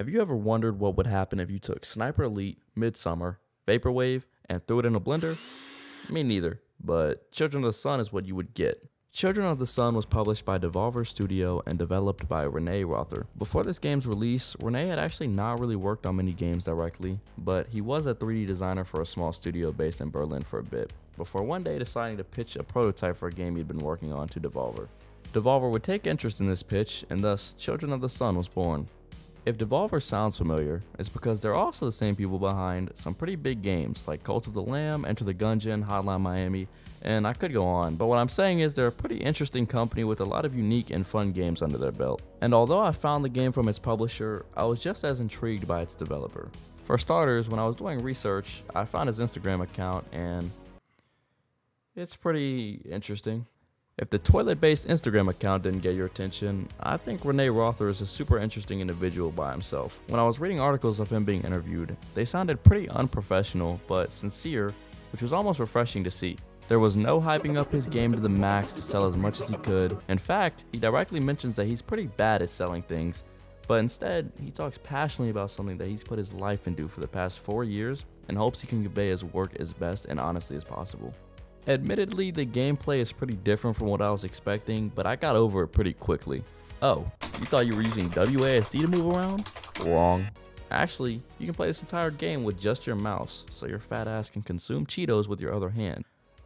Have you ever wondered what would happen if you took Sniper Elite, Midsommar, Vaporwave, and threw it in a blender? Me neither, but Children of the Sun is what you would get. Children of the Sun was published by Devolver Studio and developed by Rene Rother. Before this game's release, Rene had actually not really worked on many games directly, but he was a 3D designer for a small studio based in Berlin for a bit, before one day deciding to pitch a prototype for a game he'd been working on to Devolver. Devolver would take interest in this pitch, and thus Children of the Sun was born. If Devolver sounds familiar, it's because they're also the same people behind some pretty big games like Cult of the Lamb, Enter the Gungeon, Hotline Miami, and I could go on, but what I'm saying is they're a pretty interesting company with a lot of unique and fun games under their belt. And although I found the game from its publisher, I was just as intrigued by its developer. For starters, when I was doing research, I found his Instagram account and it's pretty interesting. If the toilet based Instagram account didn't get your attention, I think Rene Rother is a super interesting individual by himself. When I was reading articles of him being interviewed, they sounded pretty unprofessional but sincere, which was almost refreshing to see. There was no hyping up his game to the max to sell as much as he could. In fact, he directly mentions that he's pretty bad at selling things, but instead, he talks passionately about something that he's put his life into for the past four years and hopes he can convey his work as best and honestly as possible. Admittedly, the gameplay is pretty different from what I was expecting, but I got over it pretty quickly. Oh, you thought you were using WASD to move around? Wrong. Actually, you can play this entire game with just your mouse, so your fat ass can consume Cheetos with your other hand.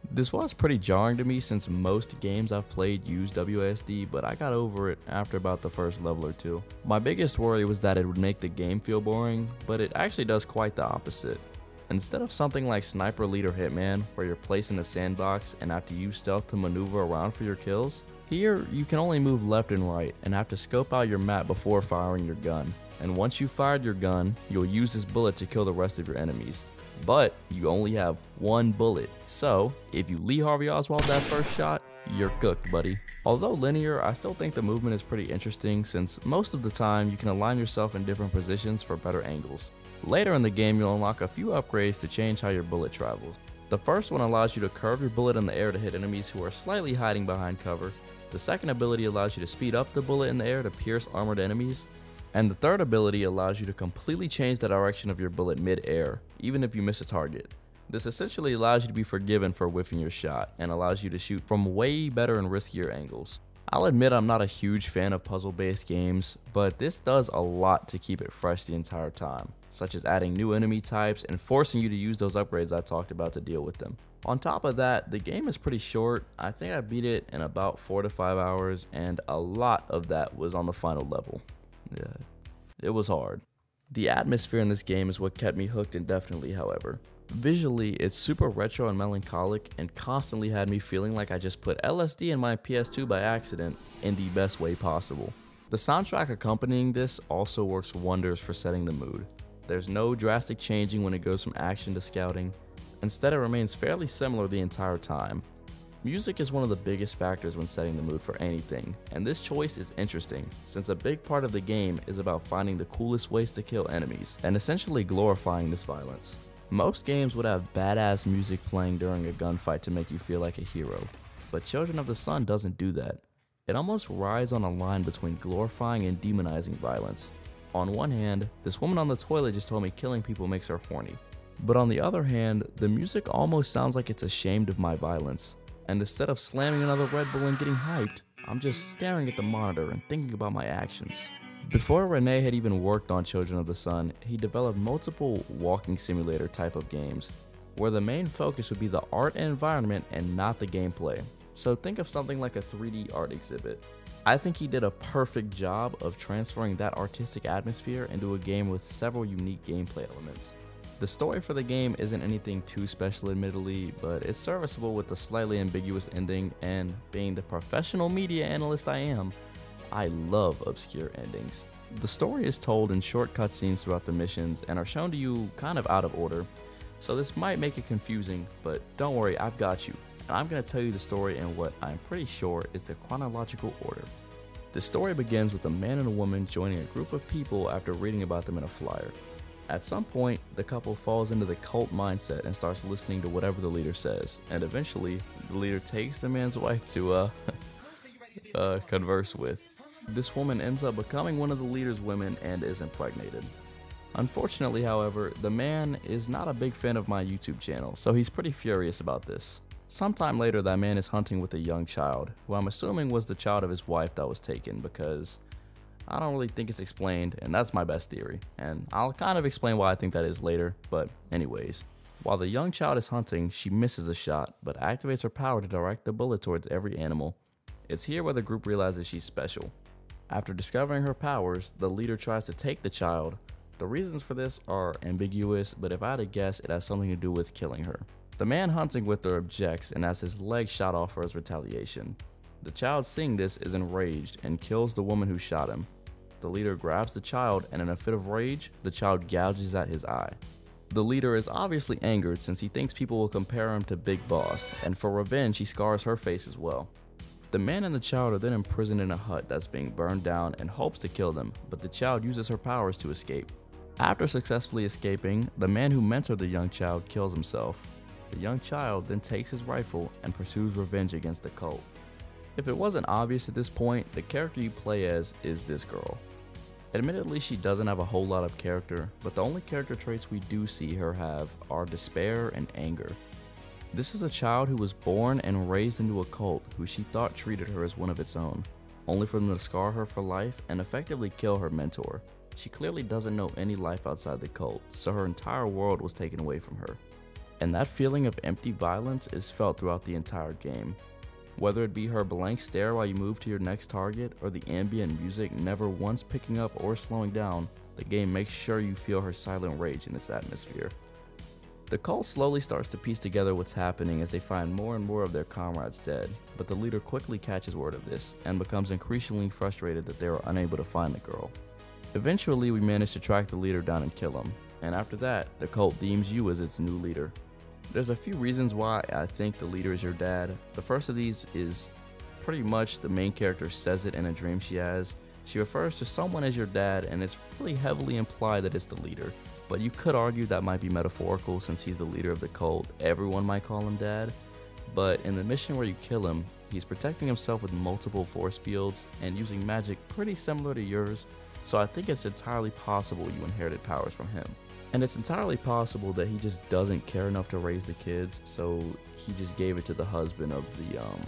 This was pretty jarring to me since most games I've played use WASD, but I got over it after about the first level or two. My biggest worry was that it would make the game feel boring, but it actually does quite the opposite. Instead of something like Sniper Elite or Hitman, where you're placed in a sandbox and have to use stealth to maneuver around for your kills, here you can only move left and right and have to scope out your map before firing your gun. And once you fired your gun, you'll use this bullet to kill the rest of your enemies. But you only have one bullet, so if you Lee Harvey Oswald that first shot, you're cooked, buddy. Although linear, I still think the movement is pretty interesting since most of the time you can align yourself in different positions for better angles. Later in the game, you'll unlock a few upgrades to change how your bullet travels. The first one allows you to curve your bullet in the air to hit enemies who are slightly hiding behind cover. The second ability allows you to speed up the bullet in the air to pierce armored enemies. And the third ability allows you to completely change the direction of your bullet mid-air, even if you miss a target. This essentially allows you to be forgiven for whiffing your shot, and allows you to shoot from way better and riskier angles. I'll admit I'm not a huge fan of puzzle-based games, but this does a lot to keep it fresh the entire time such as adding new enemy types and forcing you to use those upgrades I talked about to deal with them. On top of that, the game is pretty short. I think I beat it in about 4 to 5 hours and a lot of that was on the final level. Yeah, it was hard. The atmosphere in this game is what kept me hooked indefinitely however. Visually, it's super retro and melancholic and constantly had me feeling like I just put LSD in my PS2 by accident in the best way possible. The soundtrack accompanying this also works wonders for setting the mood. There's no drastic changing when it goes from action to scouting. Instead, it remains fairly similar the entire time. Music is one of the biggest factors when setting the mood for anything, and this choice is interesting, since a big part of the game is about finding the coolest ways to kill enemies, and essentially glorifying this violence. Most games would have badass music playing during a gunfight to make you feel like a hero, but Children of the Sun doesn't do that. It almost rides on a line between glorifying and demonizing violence. On one hand, this woman on the toilet just told me killing people makes her horny. But on the other hand, the music almost sounds like it's ashamed of my violence. And instead of slamming another Red Bull and getting hyped, I'm just staring at the monitor and thinking about my actions. Before Rene had even worked on Children of the Sun, he developed multiple walking simulator type of games, where the main focus would be the art and environment and not the gameplay. So think of something like a 3D art exhibit. I think he did a perfect job of transferring that artistic atmosphere into a game with several unique gameplay elements. The story for the game isn't anything too special admittedly, but it's serviceable with a slightly ambiguous ending and being the professional media analyst I am, I love obscure endings. The story is told in short cutscenes throughout the missions and are shown to you kind of out of order, so this might make it confusing, but don't worry, I've got you and I'm going to tell you the story in what I'm pretty sure is the chronological order. The story begins with a man and a woman joining a group of people after reading about them in a flyer. At some point, the couple falls into the cult mindset and starts listening to whatever the leader says, and eventually, the leader takes the man's wife to uh, uh, converse with. This woman ends up becoming one of the leader's women and is impregnated. Unfortunately, however, the man is not a big fan of my YouTube channel, so he's pretty furious about this. Sometime later, that man is hunting with a young child, who I'm assuming was the child of his wife that was taken because I don't really think it's explained, and that's my best theory. And I'll kind of explain why I think that is later, but anyways. While the young child is hunting, she misses a shot, but activates her power to direct the bullet towards every animal. It's here where the group realizes she's special. After discovering her powers, the leader tries to take the child. The reasons for this are ambiguous, but if I had to guess, it has something to do with killing her. The man hunting with her objects and has his leg shot off for his retaliation. The child seeing this is enraged and kills the woman who shot him. The leader grabs the child and in a fit of rage, the child gouges at his eye. The leader is obviously angered since he thinks people will compare him to Big Boss, and for revenge he scars her face as well. The man and the child are then imprisoned in a hut that's being burned down and hopes to kill them, but the child uses her powers to escape. After successfully escaping, the man who mentored the young child kills himself. The young child then takes his rifle and pursues revenge against the cult. If it wasn't obvious at this point, the character you play as is this girl. Admittedly, she doesn't have a whole lot of character, but the only character traits we do see her have are despair and anger. This is a child who was born and raised into a cult who she thought treated her as one of its own, only for them to scar her for life and effectively kill her mentor. She clearly doesn't know any life outside the cult, so her entire world was taken away from her. And that feeling of empty violence is felt throughout the entire game, whether it be her blank stare while you move to your next target or the ambient music never once picking up or slowing down, the game makes sure you feel her silent rage in its atmosphere. The cult slowly starts to piece together what's happening as they find more and more of their comrades dead, but the leader quickly catches word of this and becomes increasingly frustrated that they are unable to find the girl. Eventually, we manage to track the leader down and kill him, and after that, the cult deems you as its new leader. There's a few reasons why I think the leader is your dad. The first of these is pretty much the main character says it in a dream she has. She refers to someone as your dad, and it's really heavily implied that it's the leader. But you could argue that might be metaphorical since he's the leader of the cult. Everyone might call him dad. But in the mission where you kill him, he's protecting himself with multiple force fields and using magic pretty similar to yours. So I think it's entirely possible you inherited powers from him. And it's entirely possible that he just doesn't care enough to raise the kids, so he just gave it to the husband of the um,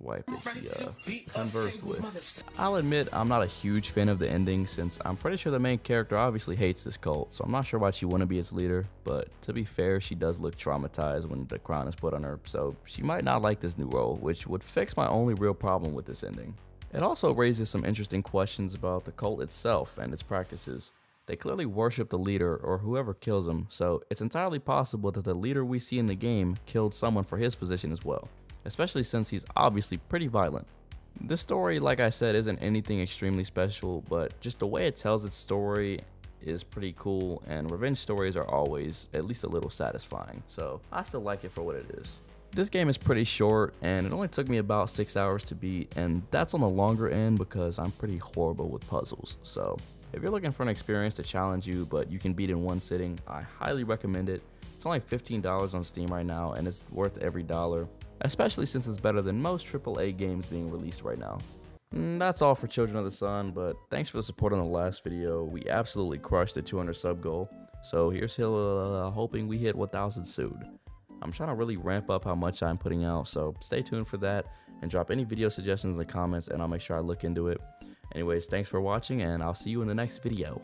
wife that uh, conversed with. I'll admit I'm not a huge fan of the ending since I'm pretty sure the main character obviously hates this cult, so I'm not sure why she wouldn't be its leader, but to be fair, she does look traumatized when the crown is put on her, so she might not like this new role, which would fix my only real problem with this ending. It also raises some interesting questions about the cult itself and its practices. They clearly worship the leader or whoever kills him, so it's entirely possible that the leader we see in the game killed someone for his position as well, especially since he's obviously pretty violent. This story, like I said, isn't anything extremely special, but just the way it tells its story is pretty cool, and revenge stories are always at least a little satisfying, so I still like it for what it is. This game is pretty short, and it only took me about 6 hours to beat, and that's on the longer end because I'm pretty horrible with puzzles, so if you're looking for an experience to challenge you, but you can beat in one sitting, I highly recommend it. It's only $15 on Steam right now, and it's worth every dollar, especially since it's better than most AAA games being released right now. And mm, that's all for Children of the Sun, but thanks for the support on the last video. We absolutely crushed the 200 sub goal, so here's Hill uh, hoping we hit 1000 soon. I'm trying to really ramp up how much I'm putting out, so stay tuned for that and drop any video suggestions in the comments and I'll make sure I look into it. Anyways, thanks for watching and I'll see you in the next video.